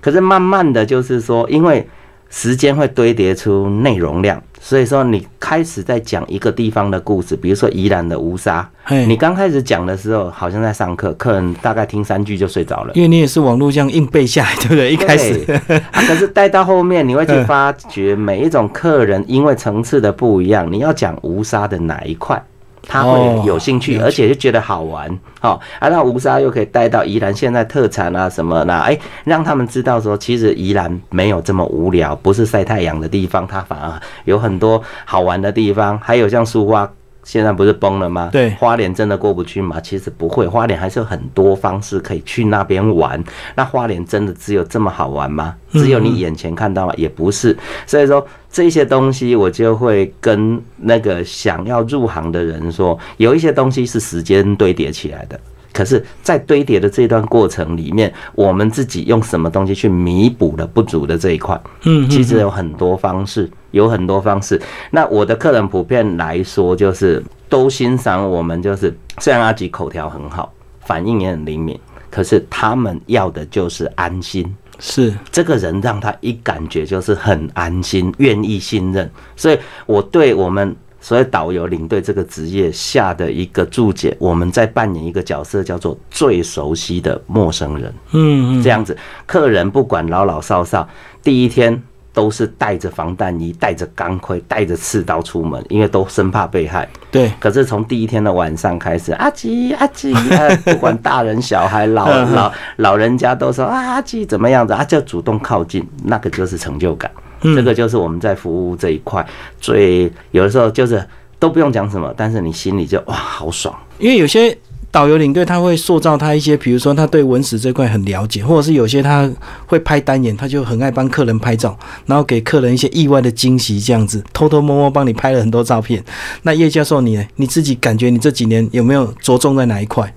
可是慢慢的就是说，因为时间会堆叠出内容量，所以说你开始在讲一个地方的故事，比如说宜兰的乌沙，你刚开始讲的时候好像在上课，客人大概听三句就睡着了。因为你也是网络这样硬背下来，对不对？一开始，啊，可是带到后面，你会去 发觉每一种客人因为层次的不一样，你要讲乌沙的哪一块，他哦会有兴趣，而且就觉得好玩。好、啊，那吴沙又可以带到宜兰现在特产啊什么的，哎，让他们知道说，其实宜兰没有这么无聊，不是晒太阳的地方，它反而有很多好玩的地方，还有像苏花。现在不是崩了吗？对花莲真的过不去吗？其实不会，花莲还是有很多方式可以去那边玩。那花莲真的只有这么好玩吗？只有你眼前看到吗？也不是。所以说这些东西，我就会跟那个想要入行的人说，有一些东西是时间堆叠起来的。可是，在堆叠的这段过程里面，我们自己用什么东西去弥补了不足的这一块？嗯，其实有很多方式，有很多方式。那我的客人普遍来说，就是都欣赏我们，就是虽然阿吉口条很好，反应也很灵敏，可是他们要的就是安心。是这个人让他一感觉就是很安心，愿意信任，所以我对我们所以导游领队这个职业下的一个注解，我们在扮演一个角色，叫做最熟悉的陌生人。嗯嗯，这样子，客人不管老老少少，第一天都是带着防弹衣、带着钢盔、带着刺刀出门，因为都生怕被害。对，可是从第一天的晚上开始，阿吉阿吉，啊 不管大人小孩、老老老人家都说啊阿吉怎么样子，啊就主动靠近，那个就是成就感。这个就是我们在服务这一块最有的时候就是都不用讲什么，但是你心里就哇好爽。因为有些导游领队他会塑造他一些，比如说他对文史这块很了解，或者是有些他会拍单眼，他就很爱帮客人拍照，然后给客人一些意外的惊喜，这样子偷偷摸摸帮你拍了很多照片。那叶教授你呢？你自己感觉你这几年有没有着重在哪一块？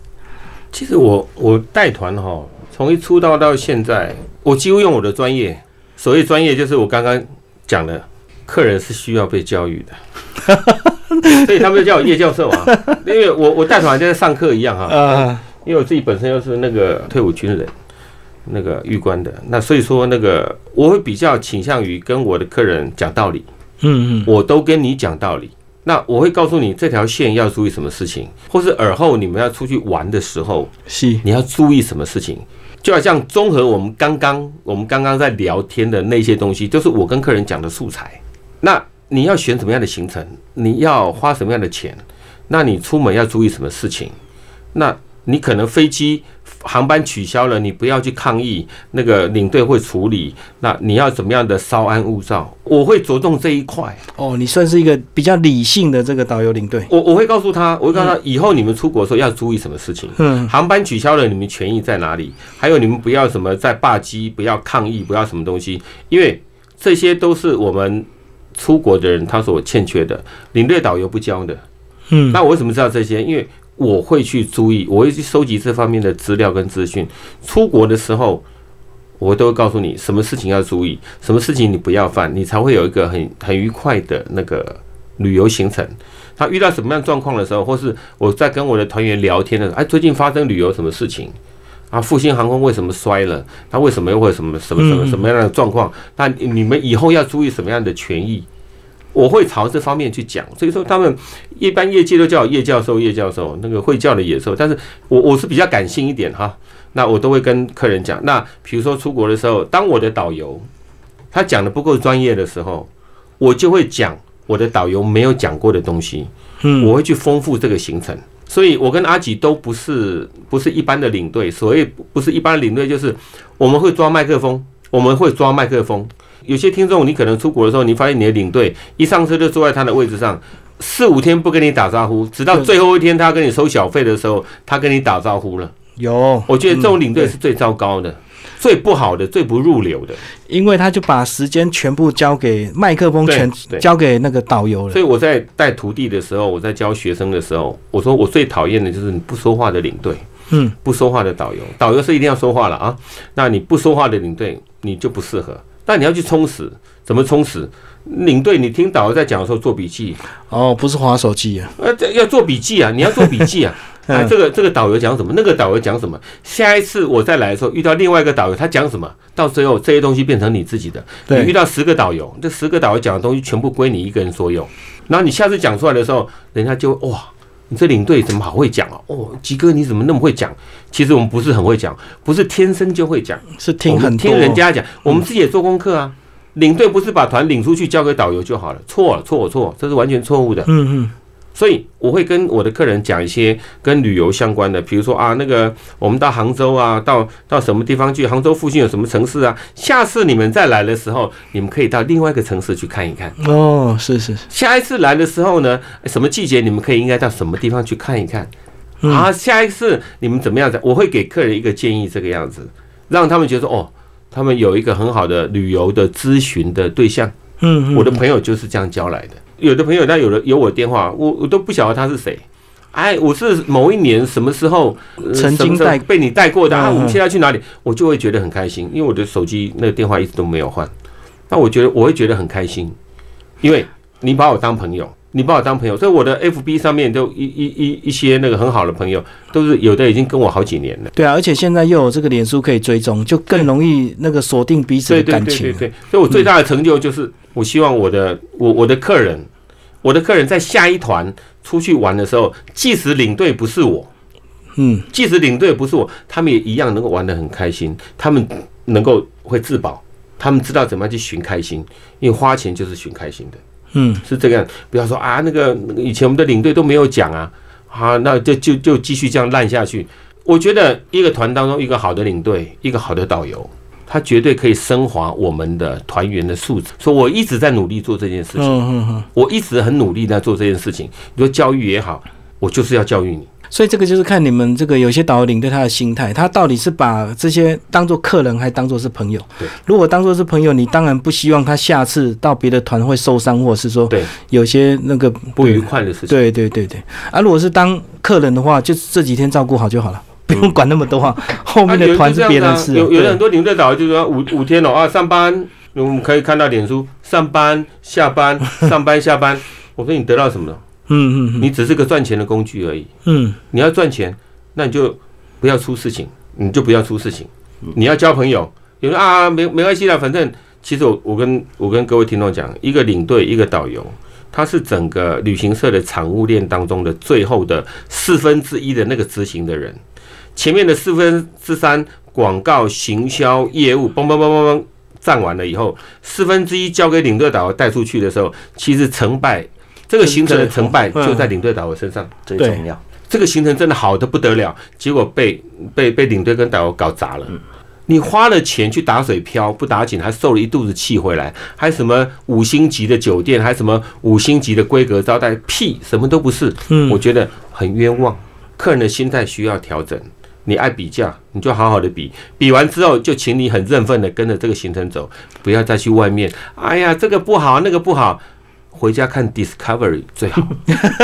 其实我我带团哈，从一出道到现在，我几乎用我的专业。所谓专业，就是我刚刚讲的，客人是需要被教育的，所以他们就叫我叶教授啊。因为我我带团就在上课一样哈。啊，因为我自己本身又是那个退伍军人，那个狱官的，那所以说那个我会比较倾向于跟我的客人讲道理。嗯嗯，我都跟你讲道理。那我会告诉你这条线要注意什么事情，或是尔后你们要出去玩的时候，是你要注意什么事情。就好像综合我们刚刚我们刚刚在聊天的那些东西，都是我跟客人讲的素材。那你要选什么样的行程？你要花什么样的钱？那你出门要注意什么事情？那你可能飞机航班取消了，你不要去抗议，那个领队会处理。那你要怎么样的稍安勿躁？我会着重这一块。哦，你算是一个比较理性的这个导游领队。我我会告诉他，我会告诉他，以后你们出国的时候要注意什么事情。嗯，航班取消了，你们权益在哪里？还有你们不要什么在霸机，不要抗议，不要什么东西，因为这些都是我们出国的人他所欠缺的，领队导游不教的。嗯，那我为什么知道这些？因为我会去注意，我会去收集这方面的资料跟资讯。出国的时候，我都会告诉你什么事情要注意，什么事情你不要犯，你才会有一个很很愉快的那个旅游行程。他遇到什么样状况的时候，或是我在跟我的团员聊天的时候，哎，最近发生旅游什么事情？啊，复兴航空为什么摔了？它为什么又会什么什么什么什么样的状况？那你们以后要注意什么样的权益？我会朝这方面去讲，所以说他们一般业界都叫叶教授，叶教授那个会叫的野兽，但是我我是比较感性一点哈，那我都会跟客人讲，那比如说出国的时候，当我的导游他讲的不够专业的时候，我就会讲我的导游没有讲过的东西，嗯，我会去丰富这个行程，所以我跟阿吉都不是不是一般的领队，所谓不是一般的领队，就是我们会抓麦克风，我们会抓麦克风。有些听众，你可能出国的时候，你发现你的领队一上车就坐在他的位置上，四五天不跟你打招呼，直到最后一天他跟你收小费的时候，他跟你打招呼了。有，我觉得这种领队嗯是最糟糕的、最不好的、最不入流的。因为他就把时间全部交给麦克风，全交给那个导游了所。以我在带徒弟的时候，我在教学生的时候，我说我最讨厌的就是你不说话的领队，嗯，不说话的导游。导游是一定要说话了啊，那你不说话的领队你就不适合。但你要去充实，怎么充实？领队，你听导游在讲的时候做笔记，哦，不是划手机啊。呃，要做笔记啊，你要做笔记啊。啊，这个这个导游讲什么，那个导游讲什么，下一次我再来的时候遇到另外一个导游，他讲什么，到最后这些东西变成你自己的。你遇，到十个导游，这十个导游讲的东西全部归你一个人所有，然后你下次讲出来的时候，人家就哇，你这领队怎么好会讲啊？哦，吉哥你怎么那么会讲？其实我们不是很会讲，不是天生就会讲，是听很听人家讲，我们自己也做功课啊。领队不是把团领出去交给导游就好了，错了错了错，这是完全错误的。嗯嗯，所以我会跟我的客人讲一些跟旅游相关的，比如说啊，那个我们到杭州啊，到到什么地方去？杭州附近有什么城市啊？下次你们再来的时候，你们可以到另外一个城市去看一看。哦，是是是，下一次来的时候呢，什么季节你们可以应该到什么地方去看一看？嗯啊，下一次你们怎么样子？我会给客人一个建议，这个样子，让他们觉得哦，他们有一个很好的旅游的咨询的对象。嗯嗯，我的朋友就是这样交来的。有的朋友那有的有我电话，我我都不晓得他是谁。哎，我是某一年什么时候、呃曾经带被你带过的啊？我们现在去哪里？我就会觉得很开心，因为我的手机那个电话一直都没有换。那我觉得我会觉得很开心，因为你把我当朋友，你把我当朋友，所以我的 FB 上面都一一一一些那个很好的朋友，都是有的已经跟我好几年了。对啊，而且现在又有这个脸书可以追踪，就更容易那个锁定彼此的感情。对对对，所以我最大的成就就是，我希望我的我我的客人，我的客人在下一团出去玩的时候，即使领队不是我，嗯，即使领队不是我，他们也一样能够玩得很开心，他们能够会自保，他们知道怎么样去寻开心，因为花钱就是寻开心的。嗯，是这个样，不要说啊，那个以前我们的领队都没有讲啊，啊，那就就就继续这样烂下去。我觉得一个团当中，一个好的领队，一个好的导游，他绝对可以升华我们的团员的素质。说我一直在努力做这件事情。我一直很努力在做这件事情。你说教育也好，我就是要教育你。所以这个就是看你们这个有些导游领队他的心态，他到底是把这些当做客人，还当做是朋友。对，如果当做是朋友，你当然不希望他下次到别的团会受伤，或者是说对有些那个不愉快的事情。对对对对。啊，如果是当客人的话，就这几天照顾好就好了，不用管那么多啊。后面的团是别人事、啊。有有的很多领队导游就说五五天哦啊，上班我们可以看到脸书，上班下班上班下班。我说你得到什么了？嗯嗯，你只是个赚钱的工具而已。嗯，你要赚钱，那你就不要出事情，你就不要出事情。你要交朋友，有人啊，没没关系啦，反正其实我我跟我跟各位听众讲，一个领队，一个导游，他是整个旅行社的产物链当中的最后的四分之一的那个执行的人，前面的四分之三广告、行销、业务，嘣嘣嘣嘣嘣占完了以后，四分之一交给领队导游带出去的时候，其实成败。这个行程的成败就在领队导游身上最重要。这个行程真的好的不得了，结果被被被领队跟导游搞砸了。你花了钱去打水漂不打紧，还受了一肚子气回来，还什么五星级的酒店，还什么五星级的规格招待，屁什么都不是。嗯，我觉得很冤枉。客人的心态需要调整。你爱比价，你就好好的比，比完之后就请你很认份的跟着这个行程走，不要再去外面。哎呀，这个不好，那个不好。回家看 Discovery 最好，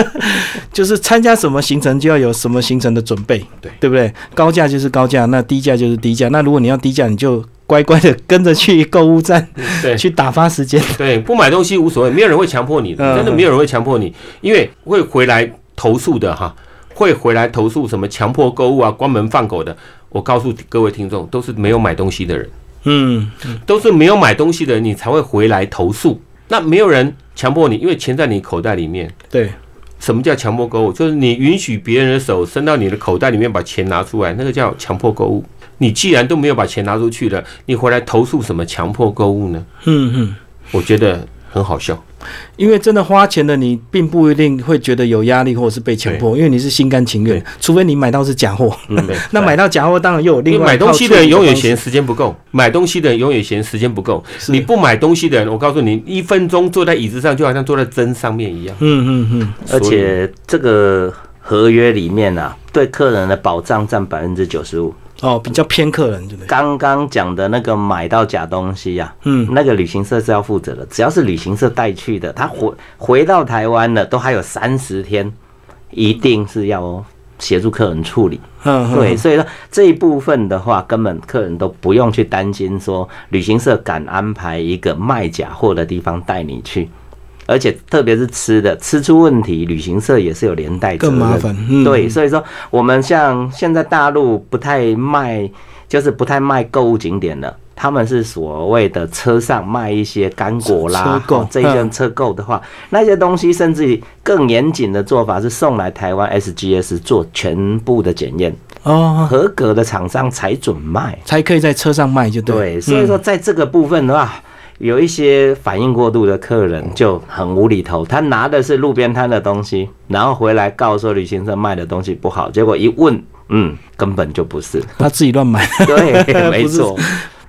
就是参加什么行程就要有什么行程的准备，对对不对？高价就是高价，那低价就是低价。那如果你要低价，你就乖乖的跟着去购物站，对，去打发时间。对，不买东西无所谓，没有人会强迫你的，真的没有人会强迫你，因为会回来投诉的哈，会回来投诉什么强迫购物啊、关门放狗的。我告诉各位听众，都是没有买东西的人，嗯，都是没有买东西的人，你才会回来投诉。那没有人强迫你，因为钱在你口袋里面。对，什么叫强迫购物？就是你允许别人的手伸到你的口袋里面把钱拿出来，那个叫强迫购物。你既然都没有把钱拿出去了，你回来投诉什么强迫购物呢？嗯嗯，我觉得很好笑。因为真的花钱的你，并不一定会觉得有压力或者是被强迫，因为你是心甘情愿。除非你买到是假货，那买到假货当然又有另外。买东西的人永远嫌时间不够，买东西的人永远嫌时间不够。你不买东西的人，我告诉你，一分钟坐在椅子上就好像坐在针上面一样。嗯嗯嗯。而且这个合约里面啊，对客人的保障占百分之九十五。哦，比较偏客人，对不对？刚刚讲的那个买到假东西呀，嗯，那个旅行社是要负责的。只要是旅行社带去的，他回回到台湾了，都还有三十天，一定是要协助客人处理。嗯，对，所以说这一部分的话，根本客人都不用去担心说旅行社敢安排一个卖假货的地方带你去。而且特别是吃的，吃出问题，旅行社也是有连带责任。更麻烦，对，所以说我们像现在大陆不太卖，就是不太卖购物景点了。他们是所谓的车上卖一些干果啦，这一些车购的话，那些东西甚至于更严谨的做法是送来台湾 SGS 做全部的检验哦，合格的厂商才准卖，才可以在车上卖，就对。所以说在这个部分的话。有一些反应过度的客人就很无厘头，他拿的是路边摊的东西，然后回来告诉旅行社卖的东西不好，结果一问，嗯，根本就不是，他自己乱买，对，没错。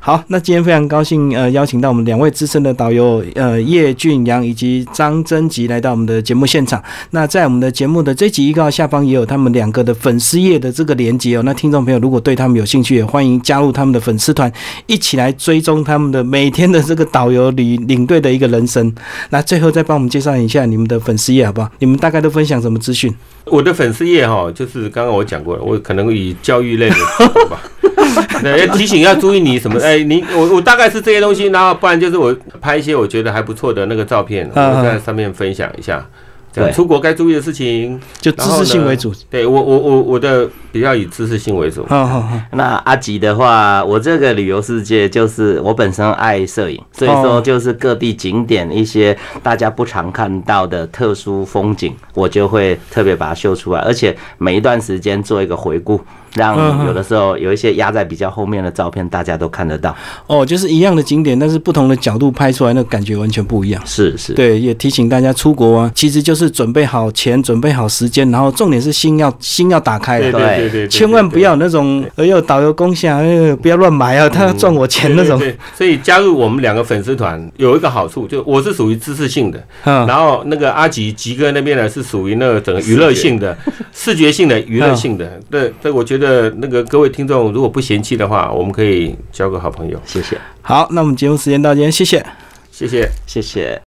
好，那今天非常高兴，呃，邀请到我们两位资深的导游，呃，叶俊阳以及张贞吉来到我们的节目现场。那在我们的节目的这集预告下方也有他们两个的粉丝页的这个连接哦。那听众朋友如果对他们有兴趣，也欢迎加入他们的粉丝团，一起来追踪他们的每天的这个导游领领队的一个人生。那最后再帮我们介绍一下你们的粉丝页好不好？你们大概都分享什么资讯？我的粉丝页哈，就是刚刚我讲过了，我可能以教育类的吧。那要提醒要注意你什么？哎，你我我大概是这些东西，然后不然就是我拍一些我觉得还不错的那个照片，我在上面分享一下。这样对出国该注意的事情。就知识性为主。对我我我我的比较以知识性为主。好好好，那阿吉的话，我这个旅游世界就是我本身爱摄影，所以哦说就是各地景点一些大家不常看到的特殊风景，我就会特别把它秀出来，而且每一段时间做一个回顾，嗯让嗯有的时候有一些压在比较后面的照片，大家都看得到。哦，就是一样的景点，但是不同的角度拍出来，那感觉完全不一样。是是，对，也提醒大家出国啊，其实就是准备好钱，准备好时间，然后重点是心要心要打开对了，对对。千万不要那种哎呦导游攻下，呃不要乱买啊，他要赚我钱那种。对所以加入我们两个粉丝团有一个好处，就我是属于知识性的，嗯，然后那个阿吉吉哥那边呢是属于那个整个娱乐性的、视觉性的、娱乐性的。对，对，我觉得那个各位听众如果不嫌弃的话，我们可以交个好朋友。谢谢好，那我们节目时间到今天，谢谢。谢谢。谢谢。